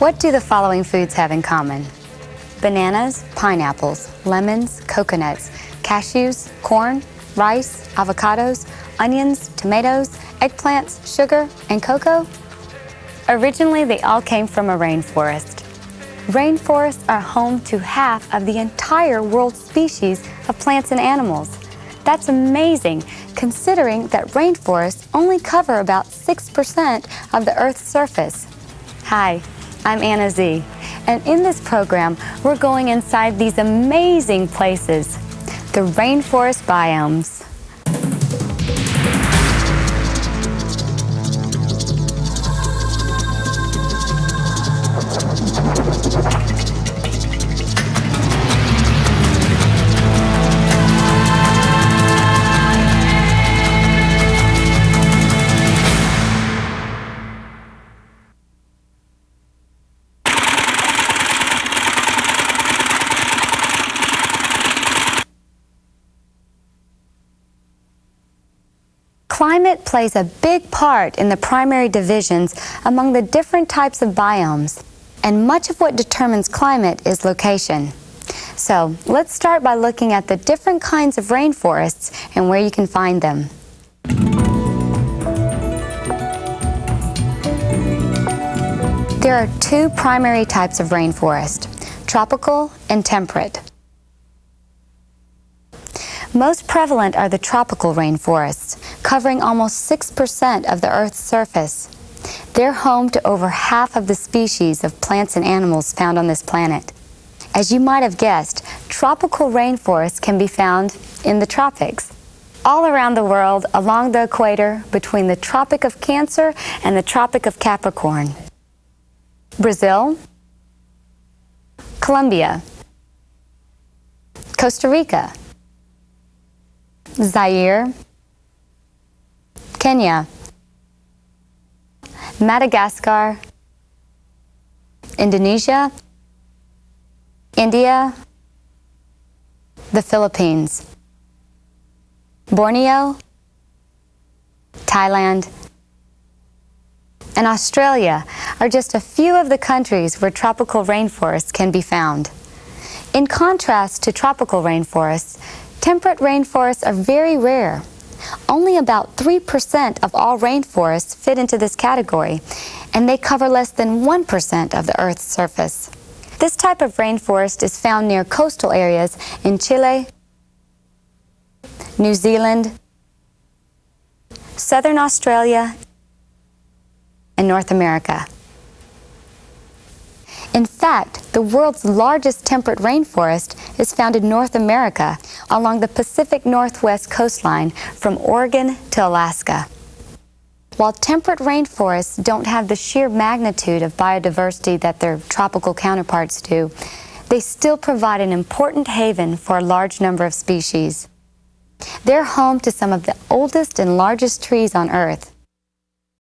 What do the following foods have in common? Bananas, pineapples, lemons, coconuts, cashews, corn, rice, avocados, onions, tomatoes, eggplants, sugar, and cocoa? Originally, they all came from a rainforest. Rainforests are home to half of the entire world's species of plants and animals. That's amazing, considering that rainforests only cover about 6% of the Earth's surface. Hi, I'm Anna Z, and in this program, we're going inside these amazing places, the rainforest biomes. Climate plays a big part in the primary divisions among the different types of biomes, and much of what determines climate is location. So let's start by looking at the different kinds of rainforests and where you can find them. There are two primary types of rainforest, tropical and temperate. Most prevalent are the tropical rainforests, covering almost 6% of the Earth's surface. They're home to over half of the species of plants and animals found on this planet. As you might have guessed, tropical rainforests can be found in the tropics. All around the world, along the equator, between the Tropic of Cancer and the Tropic of Capricorn. Brazil, Colombia, Costa Rica, Zaire, Kenya, Madagascar, Indonesia, India, the Philippines, Borneo, Thailand, and Australia are just a few of the countries where tropical rainforests can be found. In contrast to tropical rainforests, Temperate rainforests are very rare. Only about 3% of all rainforests fit into this category, and they cover less than 1% of the Earth's surface. This type of rainforest is found near coastal areas in Chile, New Zealand, Southern Australia, and North America. In fact, the world's largest temperate rainforest is found in North America along the Pacific Northwest coastline from Oregon to Alaska. While temperate rainforests don't have the sheer magnitude of biodiversity that their tropical counterparts do, they still provide an important haven for a large number of species. They're home to some of the oldest and largest trees on Earth.